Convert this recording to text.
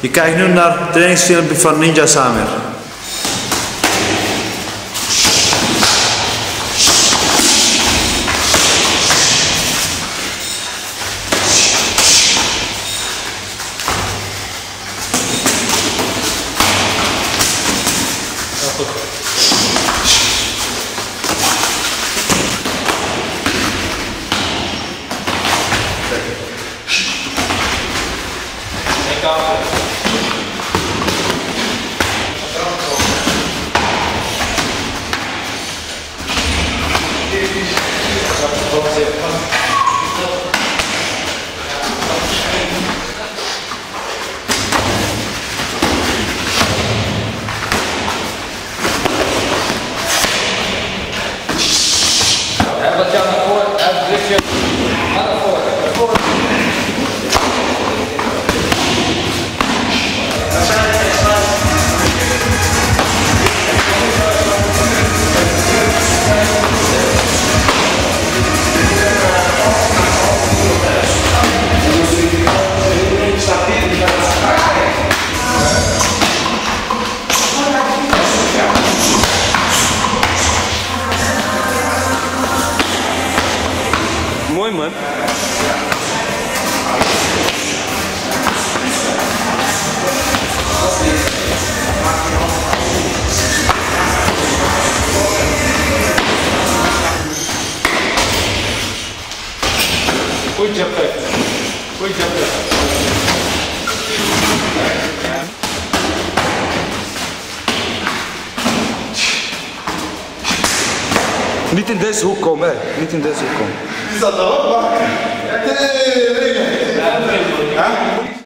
Je kijkt nu naar het trainingsfilmpje van Ninja wat Ela bateu na porta, abriu, parou a porta. Mooi man. Goed job, Goed job. Niet in deze hoek komen, hè. Niet in deze hoek komen. Isso dá uma vaca.